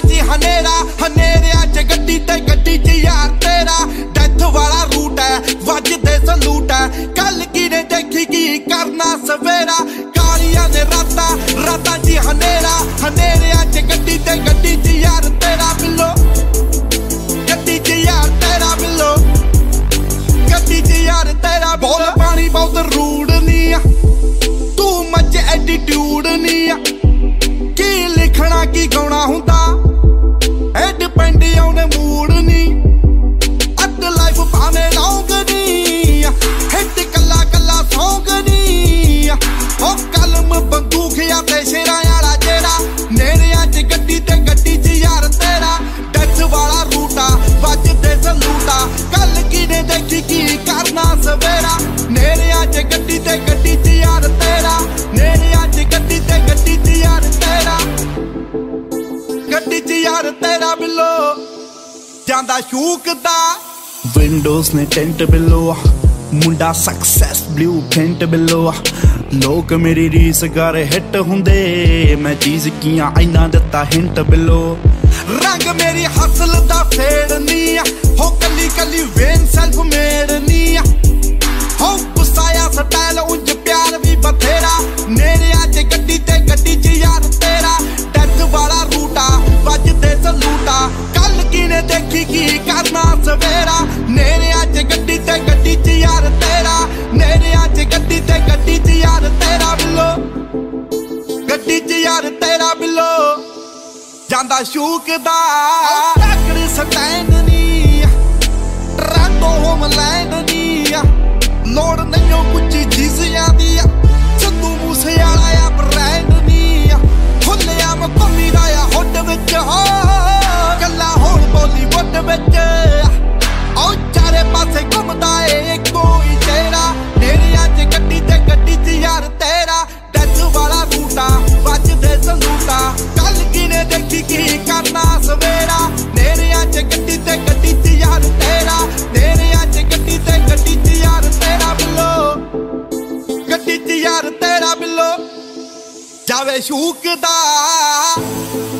ਹਨੇਰਾ ਹਨੇਰਿਆਂ 'ਚ ਗੱਡੀ ਤੇ ਗੱਡੀ 'ਚ ਯਾਰ ਤੇਰਾ। ਡੈਥ ਵਾਲਾ ਰੂਟ ਹੈ, ਵੱਜਦੇ ਸਲੂਟ ਹੈ। ਕੱਲ ਕੀ ਨੇ ਦੇਖੀ ਕੀ ਕਰਨਾ ਸਵੇਰਾ? ਕਾਲੀਆਂ ਨੇ ਰਾਤਾਂ ਰਾਤਾਂ ਜੀ ਹਨੇਰਾ ਹਨੇਰਿਆਂ 'ਚ ਗੱਡੀ ਤੇ ਗੱਡੀ 'ਚ ਯਾਰ ਤੇਰਾ। ਬਿੱਲੋ ਸਵੇਰਾ ਨੇੜਿਆਂ 'ਚ ਗੱਡੀ ਤੇ ਗੱਡੀ 'ਚ ਯਾਰ ਤੇਰਾ। ਨੇੜਿਆਂ 'ਚ ਗੱਡੀ ਤੇ ਗੱਡੀ 'ਚ ਯਾਰ ਤੇਰਾ। ਗੱਡੀ 'ਚ ਯਾਰ ਤੇਰਾ ਬਿੱਲੋ। ਜਾਂਦਾ ਸ਼ੂਕਦਾ ਵਿੰਡੋਜ਼ ਨੇ ਟੈਂਟ ਬਿੱਲੋ ਮੁੰਡਾ ਸਕਸੈਸ ਬਲੂ ਪ੍ਰਿੰਟ ਬਿੱਲੋ ਲੋਕ ਮੇਰੀ ਰੀਸ ਕਰ ਹਿੱਟ ਹੁੰਦੇ। ਮੈਂ ਚੀਜ਼ ਕੀਆਂ ਇੰਨਾ ਦਿੱਤਾ ਹਿੰਟ ਬਿੱਲੋ। ਰੰਗ ਮੇਰੀ ਹਸਲ ਦਾ ਫੇੜ ਨਹੀਂ ਹੋ ਕੱਲੀ ਕੱਲੀ ਵੇਨ ਸੈਲਫ ਮੇਡ ਨਹੀਂ ਸਟਾਈਲ ਉਂਝ ਪਿਆਰ ਵੀ ਬਥੇਰਾ। ਨੇੜਿਆਂ 'ਚ ਗੱਡੀ ਤੇ ਗੱਡੀ 'ਚ ਯਾਰ ਤੇਰਾ। ਡੈਥ ਵਾਲਾ ਰੂਟਾ, ਵੱਜਦੇ ਸਲੂਟਾ। ਕੱਲ ਕੀ ਦੇਖੀ ਕੀ ਕਰਨਾ ਸਵੇਰਾ? ਨੇੜਿਆਂ 'ਚ ਗੱਡੀ ਤੇ ਗੱਡੀ 'ਚ ਯਾਰ ਤੇਰਾ। ਨੇੜਿਆਂ ਅੱਜ ਗੱਡੀ ਤੇ ਗੱਡੀ 'ਚ ਯਾਰ ਤੇਰਾ ਬਿੱਲੋ। ਗੱਡੀ 'ਚ ਯਾਰ ਤੇਰਾ ਬਿੱਲੋ। ਜਾਂਦਾ ਸ਼ੂਕਦਾ ਟੱਕਰ ਬਿੱਲੋ ਗੱਡੀ 'ਚ